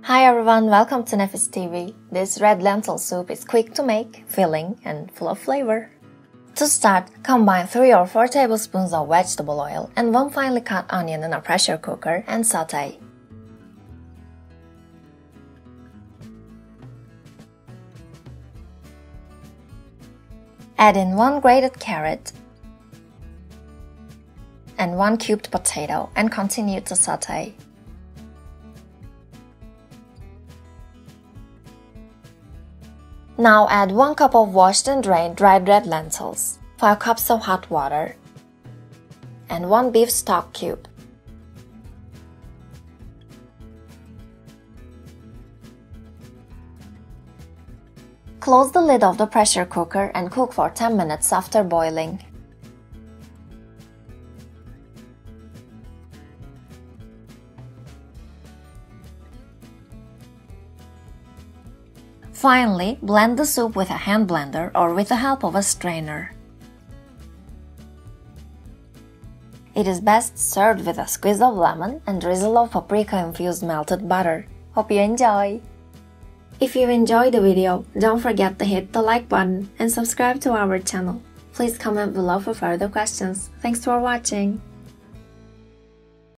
Hi everyone, welcome to Nefis TV. This red lentil soup is quick to make, filling, and full of flavor. To start, combine 3 or 4 tablespoons of vegetable oil and 1 finely cut onion in a pressure cooker and saute. Add in 1 grated carrot and 1 cubed potato and continue to saute. Now add 1 cup of washed and drained dried red lentils, 5 cups of hot water, and 1 beef stock cube. Close the lid of the pressure cooker and cook for 10 minutes after boiling. Finally, blend the soup with a hand blender or with the help of a strainer. It is best served with a squeeze of lemon and drizzle of paprika-infused melted butter. Hope you enjoy! If you enjoyed the video, don't forget to hit the like button and subscribe to our channel. Please comment below for further questions. Thanks for watching!